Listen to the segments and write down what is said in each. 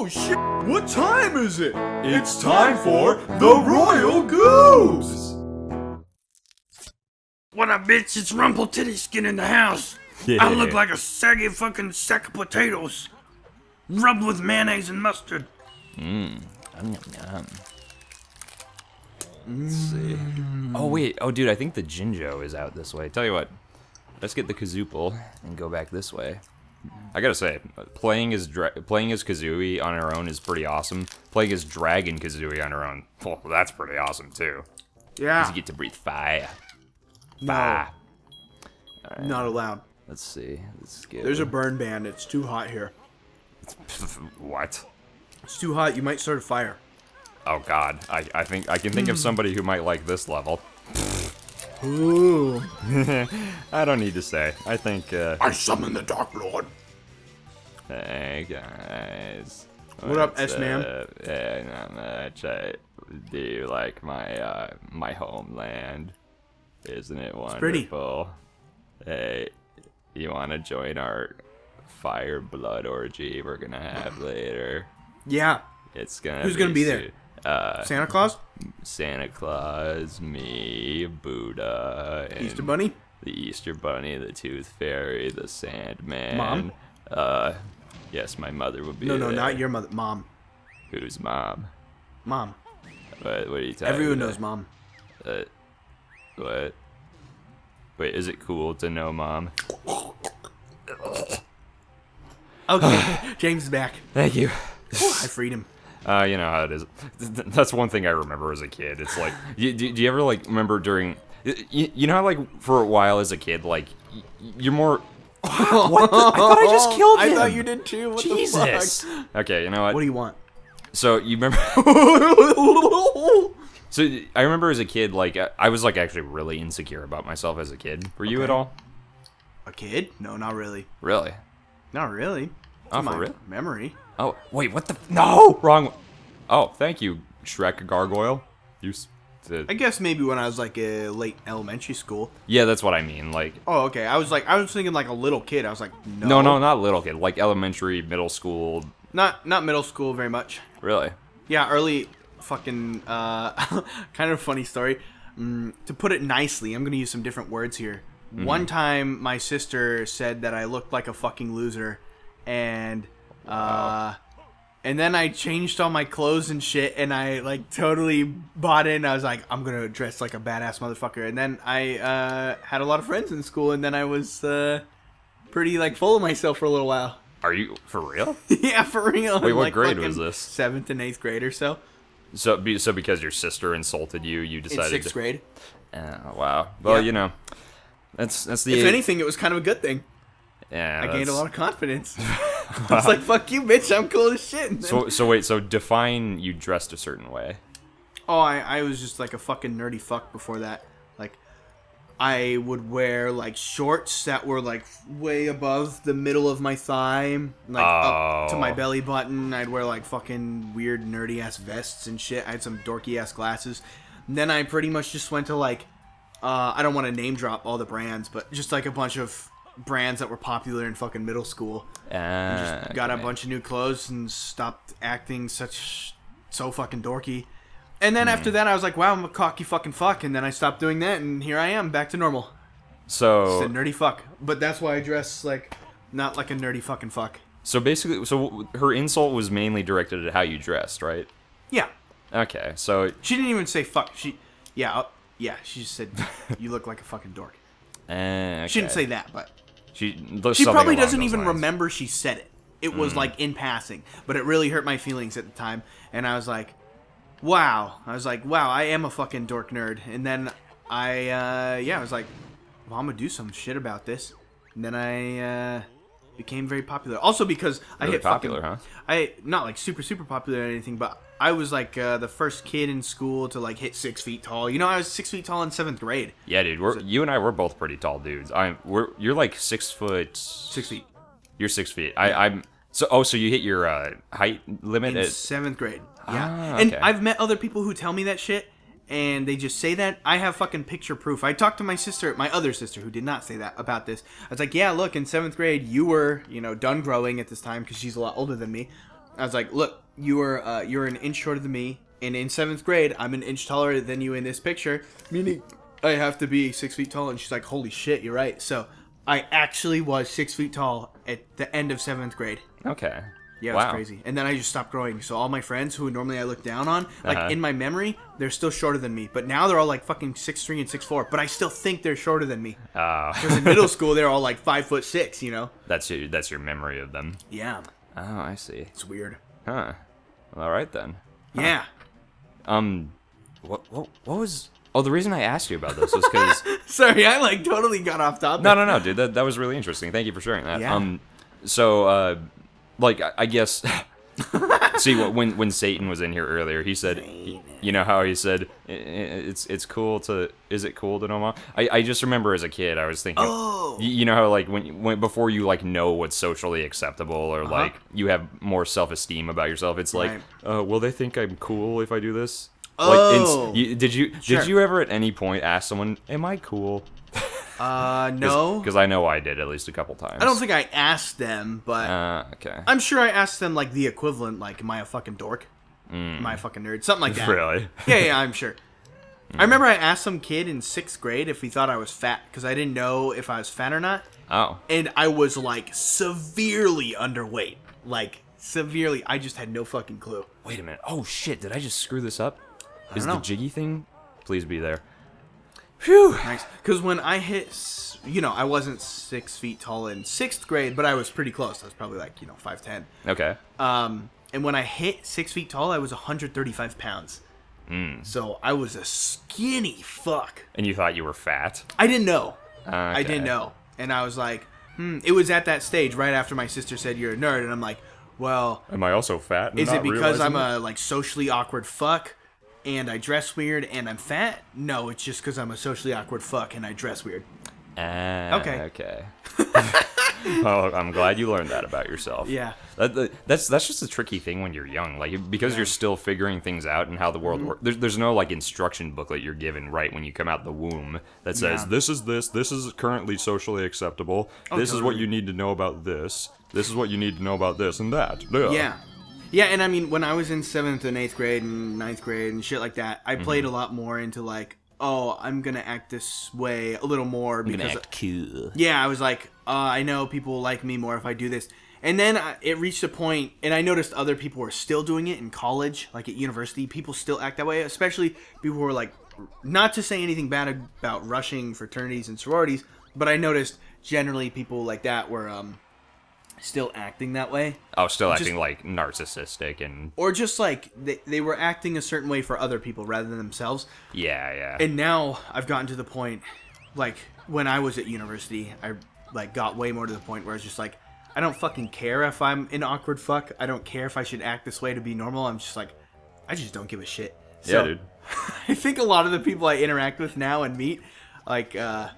Oh shit! What time is it? It's time for the Royal Goobs! What a bitch? It's Rumple Titty Skin in the house. I look like a saggy fucking sack of potatoes. Rubbed with mayonnaise and mustard. Mmm. Let's see. Mmm. Oh wait, oh dude, I think the Jinjo is out this way. Tell you what, let's get the Kazoople and go back this way. I gotta say, playing as Dra playing as Kazooie on her own is pretty awesome. Playing as Dragon Kazooie on her own, oh, well, that's pretty awesome too. Yeah. You get to breathe fire. No, Fire. not allowed. Let's see. Let's get. There's a burn ban. It's too hot here. what? It's too hot. You might start a fire. Oh God, I I think I can think of hmm. somebody who might like this level. Ooh. I don't need to say. I think. Uh, I summon the Dark Lord. Hey guys. What up, S-Man? up? Hey, not much. I, do you like my uh, my homeland? Isn't it wonderful? pretty. wonderful? Hey, you want to join our fire blood orgy we're gonna have later? Yeah. It's gonna. Who's gonna be there? Su- Uh, Santa Claus? Santa Claus, me, Buddha, and Easter Bunny? the Easter Bunny, the Tooth Fairy, the Sandman. Mom? Uh, yes, my mother would be No, no, there. not your mother. Mom. Who's mom? Mom. What, what are you talking Everyone about? knows mom. Uh, what? Wait, is it cool to know mom? Okay, James is back. Thank you. I freed him. Uh, you know how it is. Th- th- That's one thing I remember as a kid. It's like, you, do, do you ever like remember during, you, you know how like for a while as a kid, like you're more. what? The, I thought I just killed I him. thought you did too. What Jesus. Okay, you know what? What do you want? so you remember? so I remember as a kid, like I- I was like actually really insecure about myself as a kid. Were you at all? A kid? No, not really. Really? Not really. Oh, To for real? Memory. Oh, wait, what the? No, wrong. Oh, thank you, Shrek Gargoyle. You. s- I guess maybe when I was like a late elementary school. yeah, that's what I mean. Like, Oh, okay. I was like, I was thinking like a little kid. I was like, no, no, no, not little kid. Like elementary, middle school. not not middle school very much. Really? Yeah, early fucking uh kind of funny story. Mm, to put it nicely, I'm going to use some different words here. Mm-hmm. One time my sister said that I looked like a fucking loser and uh and then I changed all my clothes and shit and I like totally bought in. I was like I'm going to dress like a badass motherfucker. And then I uh had a lot of friends in school and then I was uh pretty like full of myself for a little while. Are you for real? yeah, for real. Wait, In, what like, grade was this? Seventh and eighth grade or so. So, be, so because your sister insulted you, you In decided. sixth to, grade. Oh, wow. Well, Yeah. you know, that's that's the. If anything, it was kind of a good thing. yeah, I gained a lot of confidence. I was like, "Fuck you, bitch! I'm cool as shit." Then- So, so wait. So define you dressed a certain way. oh, I, I was just like a fucking nerdy fuck before that. Like, I would wear like shorts that were like way above the middle of my thigh, like up to my Oh. belly button. I'd wear like fucking weird nerdy ass vests and shit. I had some dorky ass glasses. And then I pretty much just went to like, uh, I don't want to name drop all the brands, but just like a bunch of brands that were popular in fucking middle school. Uh, got a bunch of new clothes and stopped acting such so fucking dorky. And then Hmm. after that, I was like, "Wow, I'm a cocky fucking fuck." And then I stopped doing that, and here I am, back to normal. Just a So, nerdy fuck. But that's why I dress like not like a nerdy fucking fuck. so basically, so her insult was mainly directed at how you dressed, right? Yeah, Okay, so she didn't even say fuck. She, yeah, uh, yeah. She just said, "You look like a fucking dork." uh, She didn't say that, but She, she probably doesn't even remember she said it. It was like in passing, but it really hurt my feelings at the time, and I was like, "Wow!" I was like, "Wow, I am a fucking dork nerd." And then I, uh, yeah, I was like, "Well, I'm gonna do some shit about this." And then I uh, became very popular. Also because I hit popular, fucking, huh? I not like super super popular or anything, but I was like uh, the first kid in school to like hit six feet tall. You know, I was six feet tall in seventh grade. Yeah, dude. We're, you and I were both pretty tall dudes. I'm. We're. You're like six foot. Six feet You're six feet. I, I'm. So. Oh, so you hit your uh, height limit in at. seventh grade. Yeah, Ah, and. I've met other people who tell me that shit, and they just say that. I have fucking picture proof. I talked to my sister, my other sister, who did not say that about this. I was like, "Yeah, look, in seventh grade, you were, you know, done growing at this time because she's a lot older than me." I was like, look, you are uh, you're an inch shorter than me, and in seventh grade, I'm an inch taller than you in this picture, meaning I have to be six feet tall. And she's like, holy shit, you're right. So I actually was six feet tall at the end of seventh grade. Okay. Yeah, it wow. was crazy. And then I just stopped growing. So all my friends who normally I look down on, like Uh-huh. in my memory, they're still shorter than me. But now they're all like fucking six three and six four. But I still think they're shorter than me. Uh, Because in middle school they're all like five foot six. You know? that's your that's your memory of them. Yeah, Oh, I see. it's weird. Huh. All right then. Yeah. Um, what what what was? Oh, the reason I asked you about this was because Sorry, I like totally got off topic. no, no, no, dude. That that was really interesting. Thank you for sharing that. Yeah. Um, so uh, like I, I guess. See, wh- when when Satan was in here earlier, he said, you know how he said, "I- I- it's it's cool to, is it cool to know mom? I, I just remember as a kid, I was thinking, Oh. you know how like when when before you like know what's socially acceptable or like you have more self esteem about yourself, it's like, Uh-huh. Right. uh, will they think I'm cool if I do this? Like, Oh. you, did you Sure. did you ever at any point ask someone, "Am I cool?" Uh, no. because I know I did at least a couple times. I don't think I asked them, but Uh, okay. I'm sure I asked them like the equivalent, like, "Am I a fucking dork? Am I a fucking nerd?" Something like that. Mm. really? Yeah, yeah, I'm sure. I remember I asked some kid in sixth grade if he thought I was fat because I didn't know if I was fat or not, Oh, and I was like severely underweight, like severely. I just had no fucking clue. wait a minute. Oh shit! Did I just screw this up? Is the jiggy thing? Please be there. Phew. Nice, because when I hit, you know, I wasn't six feet tall in sixth grade, but I was pretty close. I was probably like you know five ten. Okay. Um, and when I hit six feet tall, I was 135 pounds. Hmm. So I was a skinny fuck. And you thought you were fat? I didn't know. I didn't know. And I was like, hmm. It was at that stage right after my sister said you're a nerd, and I'm like, well, Am I also fat? is it because I'm realizing a like socially awkward fuck and I dress weird and I'm fat? No, it's just because I'm a socially awkward fuck and I dress weird. Ah, Okay. Okay. well, I'm glad you learned that about yourself. Yeah. That, that- that's that's just a tricky thing when you're young, like because you're still figuring things out and how the Mm-hmm. world works. There's, there's no like instruction booklet you're given right when you come out the womb that says Yeah. this is this, this is currently socially acceptable. this is what Oh, you need to know about this. This is what you need to know about this and that. Yeah. Yeah, and I mean, when I was in seventh and eighth grade and ninth grade and shit like that, I played Mm-hmm. a lot more into like, oh, I'm gonna act this way a little more because cool. yeah, I was like, uh, I know people will like me more if I do this. And then I, it reached a point, and I noticed other people were still doing it in college, like at university. People still act that way, especially people who are like, not to say anything bad about rushing fraternities and sororities, but I noticed generally people like that were um, still acting that way. Oh, still Just- acting like narcissistic and Or just like they, they were acting a certain way for other people rather than themselves. yeah, yeah. And now I've gotten to the point, like when I was at university, I like got way more to the point where it's just like, I don't fucking care if I'm an awkward fuck. I don't care if I should act this way to be normal. I'm just like, I just don't give a shit. yeah, dude. I think a lot of the people I interact with now and meet, like, uh,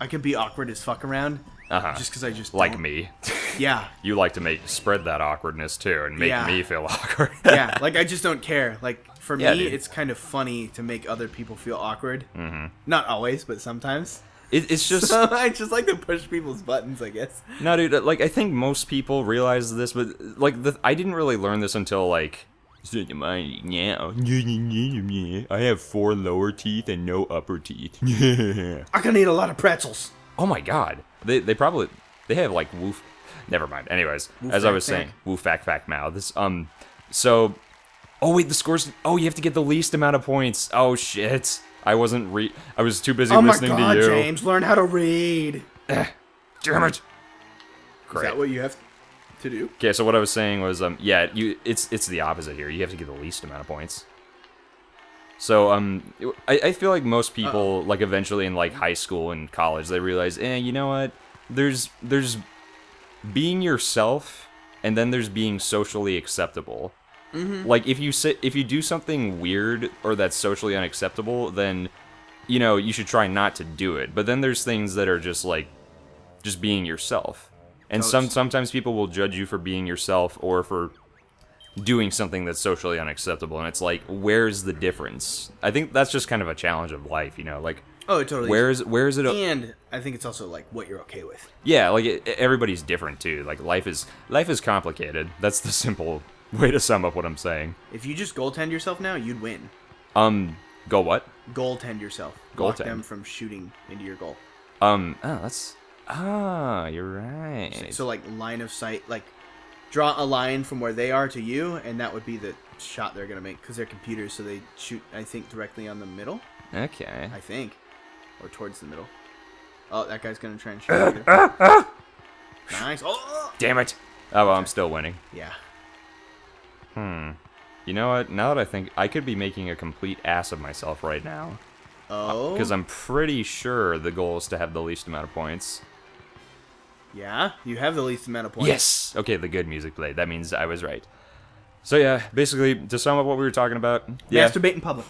I can be awkward as fuck around. Uh-huh. Just because I just Like don't- me. Yeah, you like to make spread that awkwardness too and make Yeah. me feel awkward. yeah. Like I just don't care. Like for Yeah, me, dude. it's kind of funny to make other people feel awkward. Mm-hmm. Not always, but sometimes. It, it's just I just like to push people's buttons, I guess. no, dude. Like I think most people realize this, but like the, I didn't really learn this until like. I have four lower teeth and no upper teeth. I can eat a lot of pretzels. Oh my god, they they probably they have like woof. Never mind. Anyways, as I fact, was saying, fact. woof fact fact mouths. Um, so, oh wait, the scores. Oh, you have to get the least amount of points. Oh shit, I wasn't re. I was too busy Oh my listening god, to you. James, learn how to read. Damn it. Is Great. that what you have to do? Okay, so what I was saying was, um, yeah, you, it's it's the opposite here. You have to get the least amount of points. So, um, I, I feel like most people, like eventually in like high school and college, they realize, eh, you know what? There's there's being yourself, and then there's being socially acceptable. Like if you sit, if you do something weird or that's socially unacceptable, then you know you should try not to do it. But then there's things that are just like just being yourself. And some sometimes people will judge you for being yourself or for doing something that's socially unacceptable and it's like where's the difference? I think that's just kind of a challenge of life, you know, like Oh, it totally. where is where is it o- And I think it's also like what you're okay with. Yeah, like it, everybody's different too. Like life is life is complicated. That's the simple Way to sum up what I'm saying. If you just goaltend yourself now, you'd win. Um, go what? Goaltend yourself. Block Goaltend. them from shooting into your goal. Um, oh, that's ah, you're right. So like line of sight, like draw a line from where they are to you, and that would be the shot they're gonna make because they're computers, so they shoot. I think directly on the middle. okay. I think, or towards the middle. Oh, that guy's gonna try and shoot. nice. Oh, Damn it. Oh well, I'm still winning. yeah. Hmm. You know what? Now that I think, I could be making a complete ass of myself right now. Oh, Because I'm pretty sure the goal is to have the least amount of points. Yeah. You have the least amount of points. Yes! Okay, the good music played. That means I was right. So yeah, basically, to sum up what we were talking about, yeah, Masturbate in public.